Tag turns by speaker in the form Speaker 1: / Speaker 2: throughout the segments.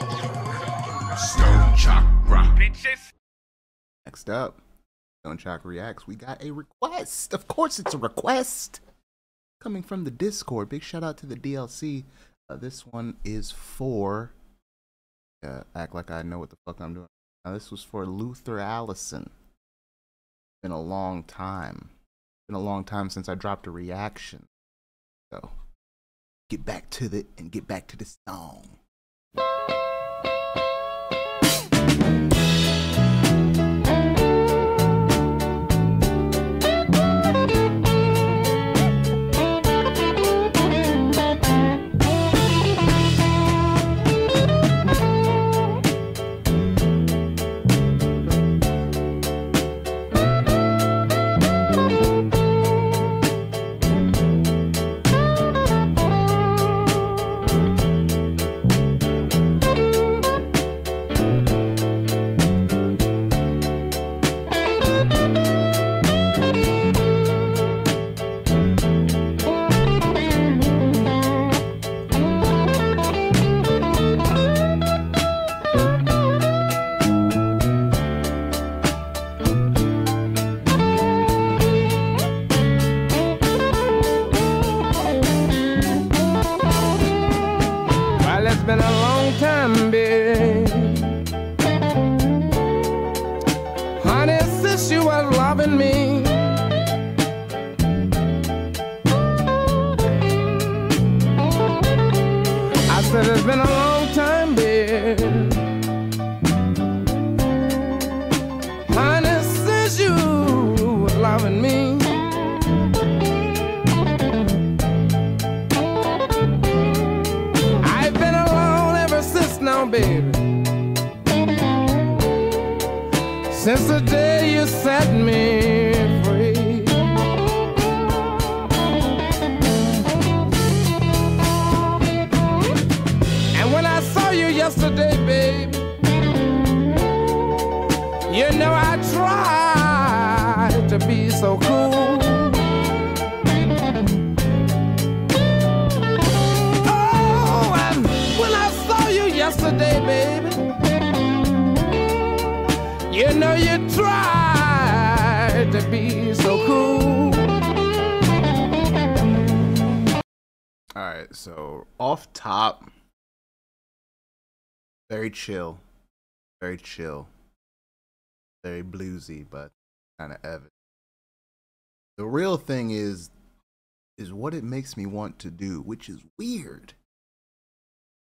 Speaker 1: Stoned Chakra.
Speaker 2: Bitches.
Speaker 3: Next up, Stoned Chakra Reacts. We got a request. Of course, it's a request coming from the Discord. Big shout out to the DLC. Uh, this one is for. Uh, act like I know what the fuck I'm doing. Now, this was for Luther Allison. Been a long time. Been a long time since I dropped a reaction. So, get back to it and get back to the song.
Speaker 4: You was loving me.
Speaker 3: Right, so off top, very chill, very chill, very bluesy, but kind of evident. The real thing is, is what it makes me want to do, which is weird.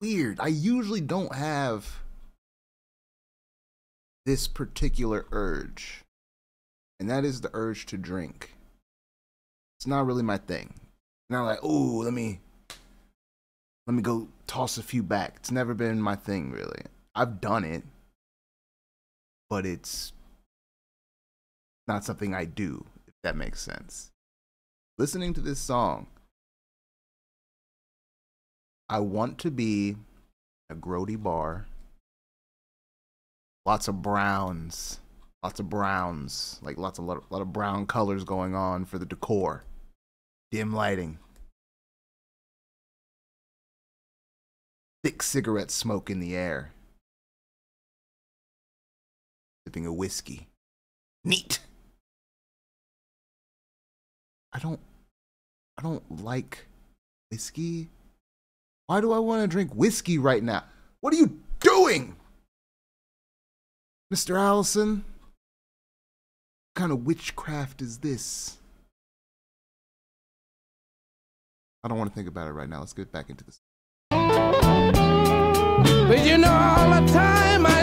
Speaker 3: Weird. I usually don't have this particular urge, and that is the urge to drink. It's not really my thing. Not like, oh, let me let me go toss a few back. It's never been my thing really. I've done it, but it's not something I do, if that makes sense. Listening to this song, I want to be a grody bar. Lots of browns. Lots of browns. Like lots of lot, lot of brown colors going on for the decor. Dim lighting. Thick cigarette smoke in the air. Sipping a whiskey. Neat. I don't I don't like whiskey. Why do I want to drink whiskey right now? What are you doing? Mr. Allison? What kind of witchcraft is this? I don't want to think about it right now. Let's get back into this.
Speaker 4: But you know, all the time. I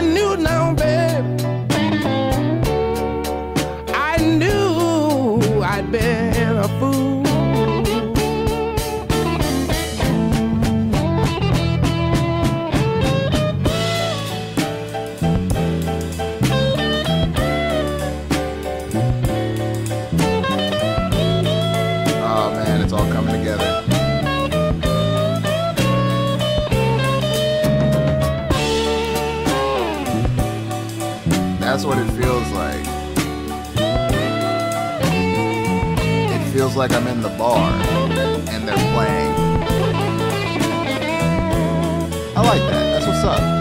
Speaker 3: That's what it feels like. It feels like I'm in the bar and they're playing. I like that. That's what's up.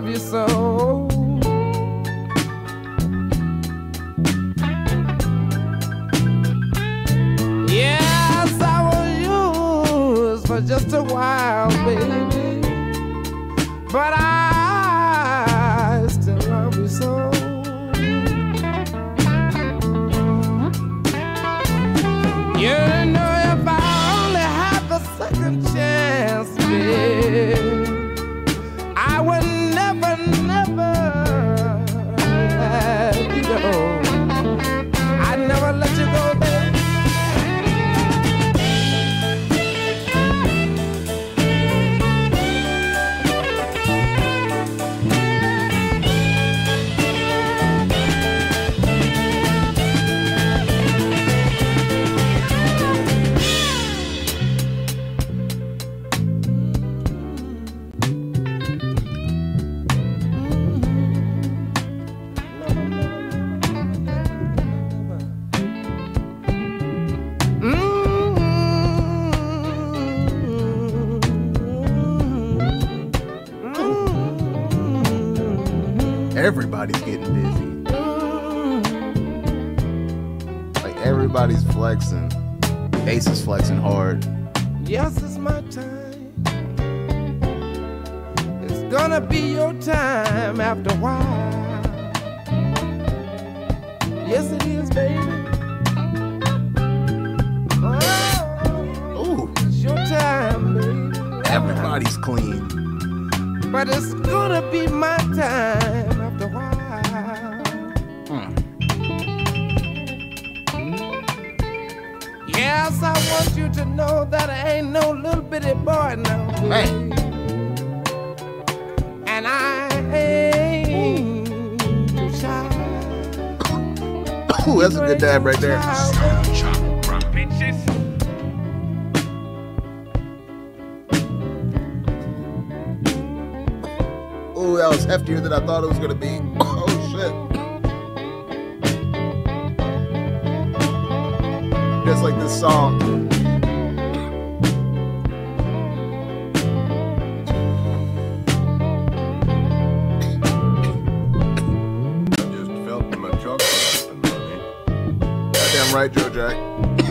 Speaker 4: Love you so. Yes, I was yours for just a while, baby, but I
Speaker 3: getting busy. Like everybody's flexing. Ace is flexing hard.
Speaker 4: Yes, it's my time. It's gonna be your time after a while. Yes, it is, baby. Oh,
Speaker 3: Ooh,
Speaker 4: it's your time, baby.
Speaker 3: everybody's clean.
Speaker 4: But it's gonna be my time Yes, I want you to know that I ain't no little bitty boy now.
Speaker 3: Man.
Speaker 4: And I ain't too shy.
Speaker 3: Ooh, that's a good dab right there. Ooh, that was heftier than I thought it was gonna be. Just like this song. Goddamn right, Joe Jack.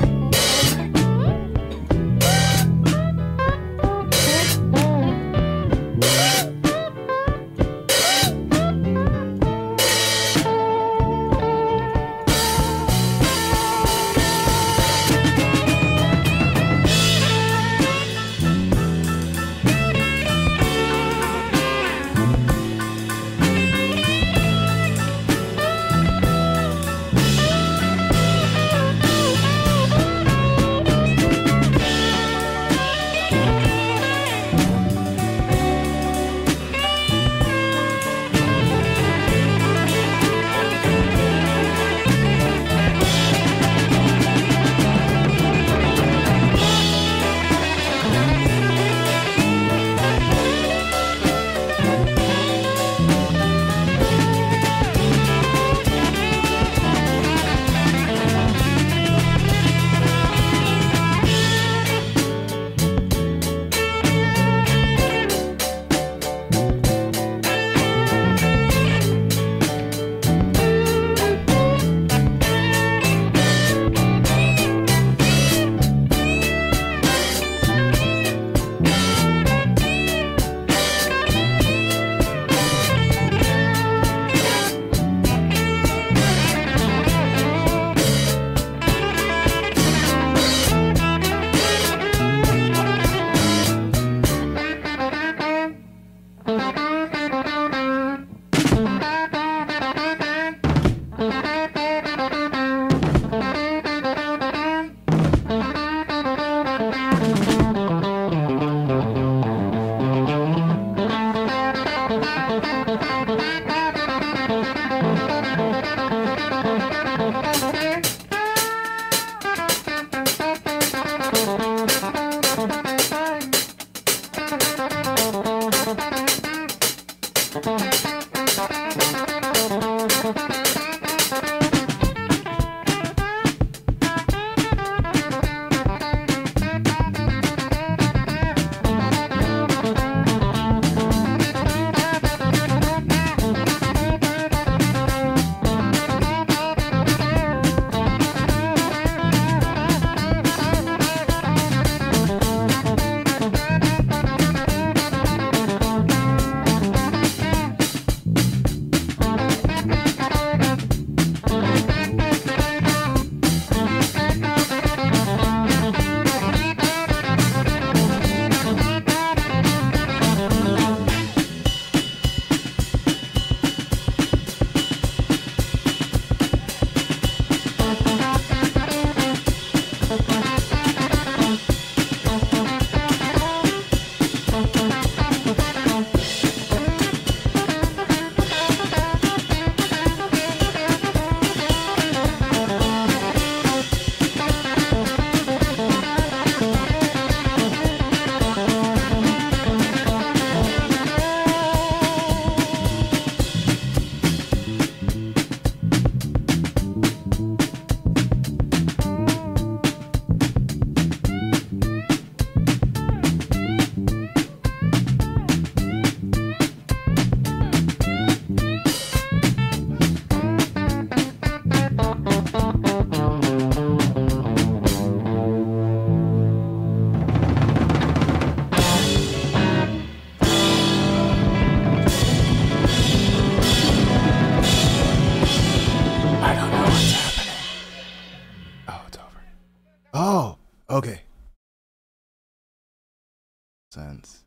Speaker 3: Sense.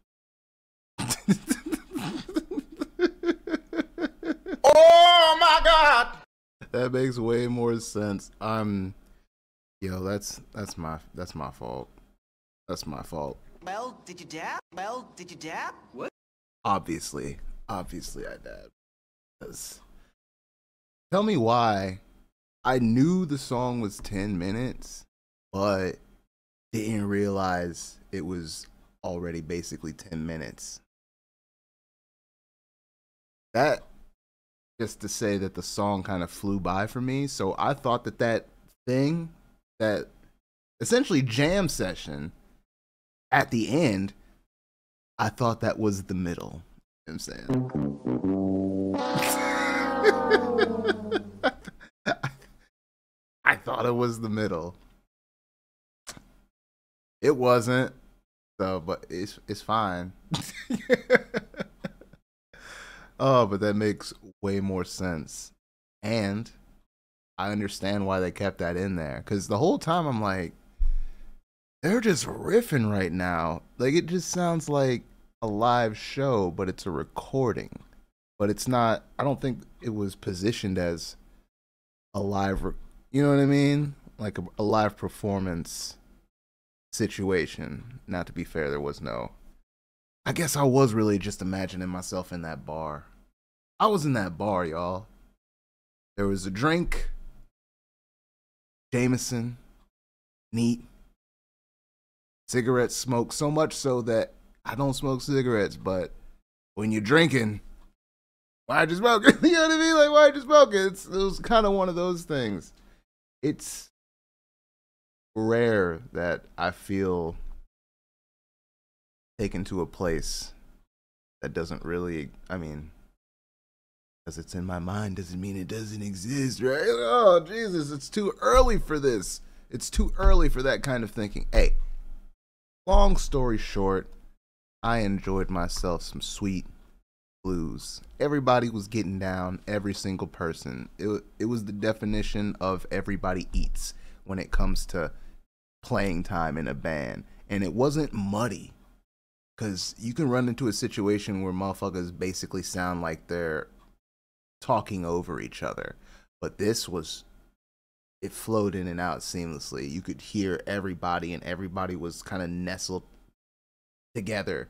Speaker 2: Oh my God!
Speaker 3: that makes way more sense. I'm yo, that's that's my that's my fault. That's my fault.
Speaker 5: Well, did you dab? Well, did you dab? What?
Speaker 3: Obviously. Obviously I did. 'Cause- Tell me why I knew the song was 10 minutes, but didn't realize it was already basically 10 minutes. That just to say that the song kind of flew by for me. So I thought that that thing, that essentially jam session at the end, I thought that was the middle. You know I'm saying? I thought it was the middle. It wasn't. So, but it's it's fine. oh, but that makes way more sense. And I understand why they kept that in there cuz the whole time I'm like they're just riffing right now. Like it just sounds like a live show, but it's a recording. But it's not I don't think it was positioned as a live you know what I mean? Like a, a live performance situation. Now to be fair, there was no I guess I was really just imagining myself in that bar. I was in that bar, y'all. There was a drink, Jameson, neat, cigarette smoke, so much so that I don't smoke cigarettes, but when you're drinking, why'd you smoke it? you know what I mean? Like, why'd you smoke it? It's, it was kind of one of those things. It's rare that I feel taken to a place that doesn't really, I mean, because it's in my mind doesn't mean it doesn't exist, right? Oh, Jesus, it's too early for this. It's too early for that kind of thinking. Hey, long story short, I enjoyed myself some sweet blues. Everybody was getting down, every single person. It, it was the definition of everybody eats when it comes to playing time in a band. And it wasn't muddy. Because you can run into a situation where motherfuckers basically sound like they're talking over each other. But this was, it flowed in and out seamlessly. You could hear everybody, and everybody was kind of nestled together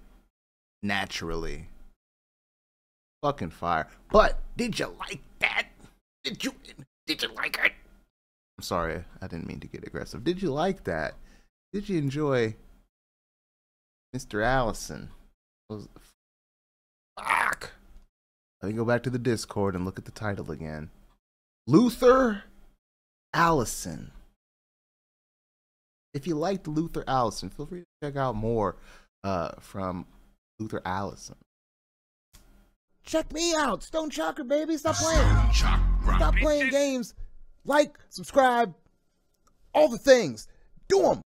Speaker 3: naturally. Fucking fire. But did you like that? Did you did you like it? Sorry, I didn't mean to get aggressive. Did you like that? Did you enjoy Mr. Allison? Was fuck. Let me go back to the Discord and look at the title again. Luther Allison. If you liked Luther Allison, feel free to check out more uh, from Luther Allison.
Speaker 6: Check me out, Stoned Chakra, baby. Stop playing. Stop playing games. Like, subscribe, all the things. Do them.